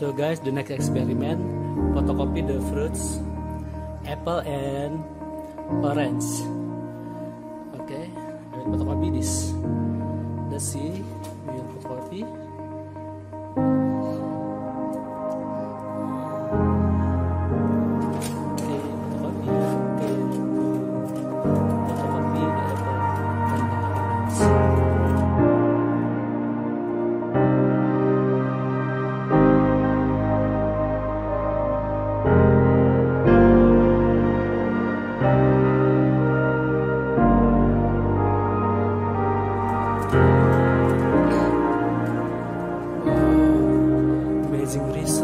So guys, the next experiment, photocopy the fruits, apple and orange. Okay, I will photocopy this. Let's see, amazing grace.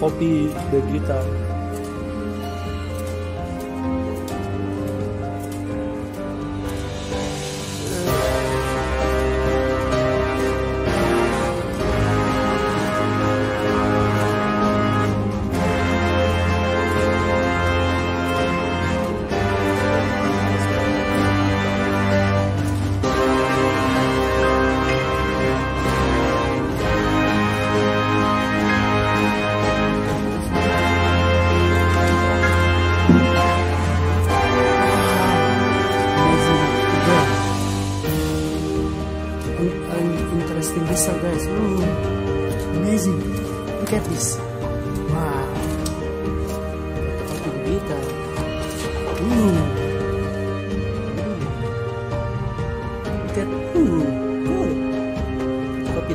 Guitar. an result guys Ooh, amazing. Look at this. Wow. Copy the guitar Ooh. look at ooh, cool copy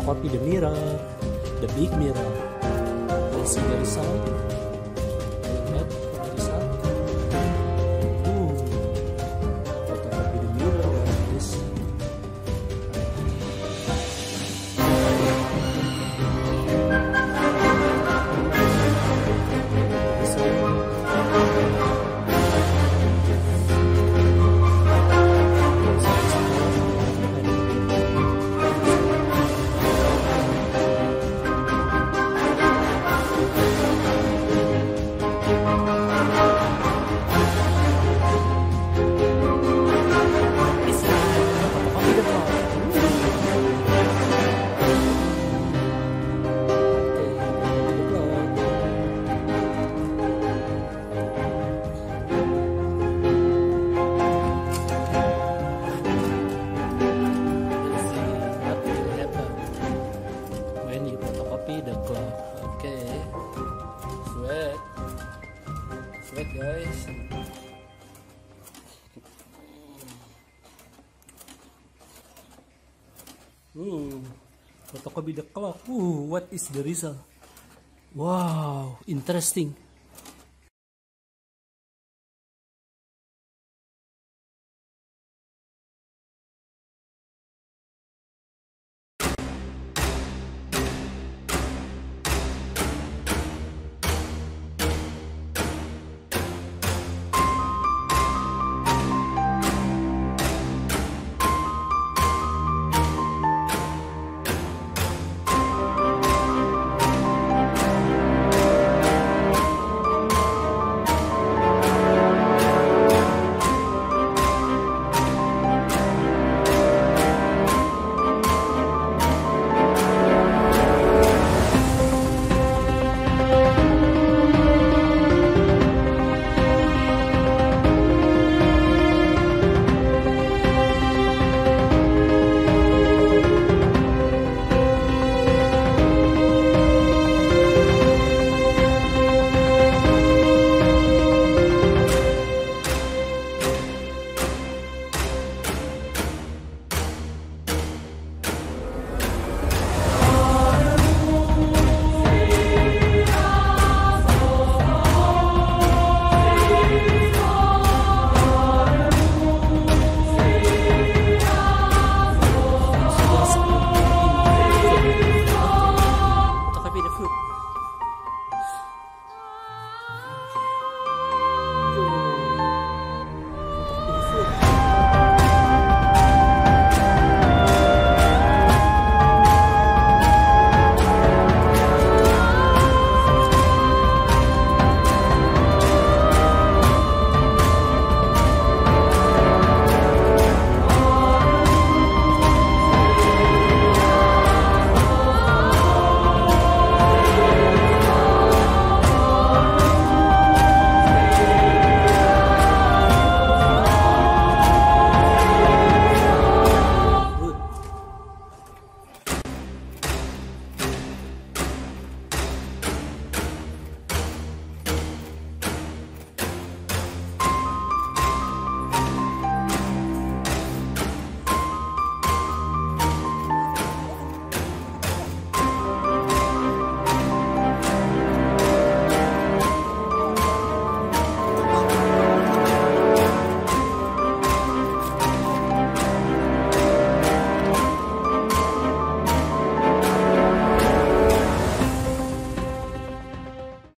photocopy the mirror, the big mirror. Let's see the result. Clock. Okay, sweat, sweat guys. Ooh, photocopy the clock. Ooh, what is the result? Wow, interesting.